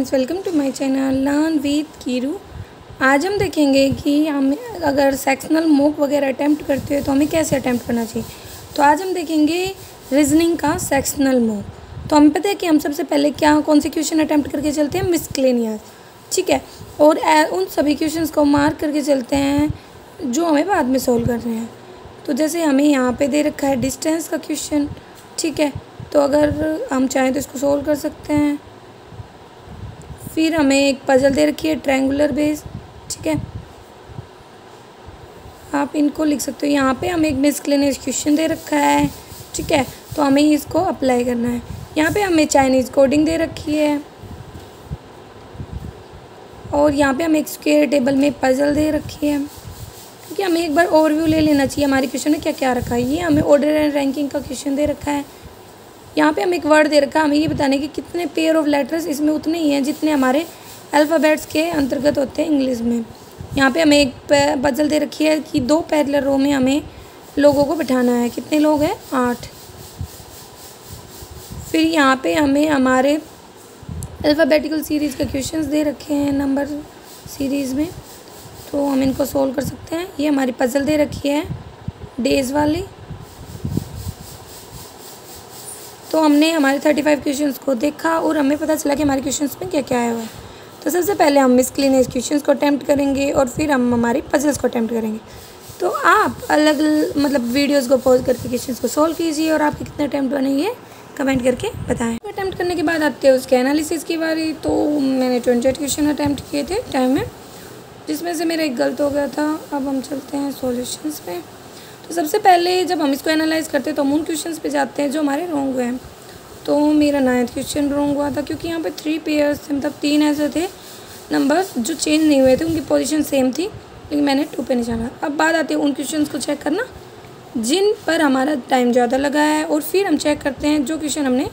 Friends welcome to my channel learn with Keeru आज हम देखेंगे कि हम अगर सेक्शनल मोक वगैरह अटैम्प्ट करते हैं तो हमें कैसे अटैम्प्ट करना चाहिए? तो आज हम देखेंगे रीजनिंग का सेक्शनल मोक तो हमें पता है कि हम सबसे पहले क्या, कौन से क्वेश्चन अटैम्प्ट करके चलते हैं? मिसक्लेनियस ठीक है? और उन सभी क्वेश्चन को मार्क करके चलते हैं, जो हमें बाद में सोल्व करने हैं। तो जैसे हमें यहाँ पे दे रखा है डिस्टेंस का क्वेश्चन ठीक है? तो अगर हम चाहें तो इसको सोल्व कर सकते हैं। फिर हमें एक पजल दे रखी है ट्रैंगुलर बेस ठीक है? आप इनको लिख सकते हो। यहाँ पे हमें एक मिसक्लेनियस क्वेश्चन दे रखा है, ठीक है? तो हमें इसको अप्लाई करना है। यहाँ पे हमें चाइनीज़ कोडिंग दे रखी है। और यहाँ पे हमें एक स्क्वेयर टेबल में पजल दे रखी है। क्योंकि हमें एक बार ओवरव्यू ले लेना चाहिए। हमारे क्वेश्चन में क्या क्या रखा है? ये हमें ऑर्डर एंड रैंकिंग का क्वेश्चन दे रखा है। यहाँ पे हमें एक वर्ड दे रखा हमें ये बताने कि कितने पेयर ऑफ़ लेटर्स इसमें उतने ही हैं जितने हमारे अल्फ़ाबेट्स के अंतर्गत होते हैं इंग्लिश में। यहाँ पे हमें एक पजल दे रखी है कि दो पैरलर रो में हमें लोगों को बिठाना है। कितने लोग हैं? आठ। फिर यहाँ पे हमें हमारे अल्फ़ाबेटिकल सीरीज़ के क्वेश्चंस दे रखे हैं नंबर सीरीज़ में। तो हम इनको सोल्व कर सकते हैं। ये हमारी पजल दे रखी है डेज़ वाली। तो हमने हमारे थर्टी फाइव क्वेश्चन को देखा और हमें पता चला कि हमारे क्वेश्चन में क्या क्या आया हुआ है। तो सबसे पहले हम मिसक्लिनियस क्वेश्चन को अटैम्प्ट करेंगे और फिर हम हमारी पजल्स को अटैम्प्ट करेंगे। तो आप अलग मतलब वीडियोस को पॉज करके क्वेश्चन को सॉल्व कीजिए और आपके कितने अटैम्प्ट बनेंगे कमेंट करके बताएँ। अटैम्प्ट करने के बाद आते हैं उसके एनालिसिस की बारी तो मैंने ट्वेंटी एट क्वेश्चन अटैम्प्ट किए थे टाइम में, जिसमें से मेरा एक गलत हो गया था। अब हम चलते हैं सॉल्यूशंस पे। तो सबसे पहले जब हम इसको एनालाइज करते हैं तो हम उन क्वेश्चन पे जाते हैं जो हमारे रॉन्ग हुए हैं। तो मेरा नाइन्थ क्वेश्चन रॉन्ग हुआ था, क्योंकि यहाँ पे थ्री पेयर्स थे मतलब तीन ऐसे थे नंबर्स जो चेंज नहीं हुए थे, उनकी पोजीशन सेम थी, लेकिन मैंने टू पे निशाना अब बात आती है उन क्वेश्चन को चेक करना, जिन पर हमारा टाइम ज़्यादा लगा है, और फिर हम चेक करते हैं जो क्वेश्चन हमने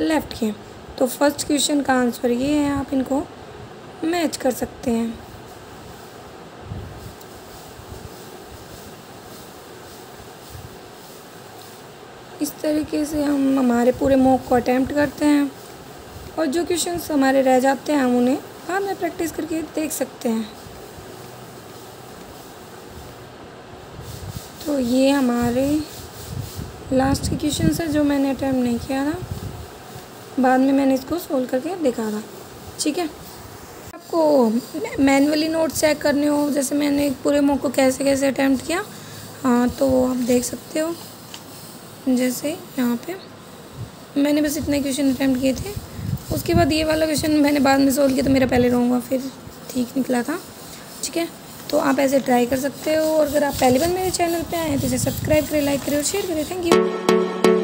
लेफ़्ट किए तो फ़र्स्ट क्वेश्चन का आंसर ये है, आप इनको मैच कर सकते हैं। इस तरीके से हम हमारे पूरे मॉक को अटैम्प्ट करते हैं और जो क्वेश्चन हमारे रह जाते हैं, हम उन्हें बाद में प्रैक्टिस करके देख सकते हैं। तो ये हमारे लास्ट के क्वेश्चन है जो मैंने अटैम्प्ट नहीं किया था। बाद में मैंने इसको सोल्व करके देखा था। ठीक है? आपको मैनुअली नोट चेक करने हो, जैसे मैंने पूरे मॉक को कैसे कैसे अटैम्प्ट किया हाँ तो आप देख सकते हो। जैसे यहाँ पे। मैंने बस इतने क्वेश्चन अटैम्प्ट किए थे। उसके बाद ये वाला क्वेश्चन मैंने बाद में सोल्व किया तो मेरा पहले रहूँगा फिर ठीक निकला था। ठीक है? तो आप ऐसे ट्राई कर सकते हो और अगर आप पहली बार मेरे चैनल पे आए हैं तो इसे सब्सक्राइब करें लाइक करें और शेयर करें। Thank you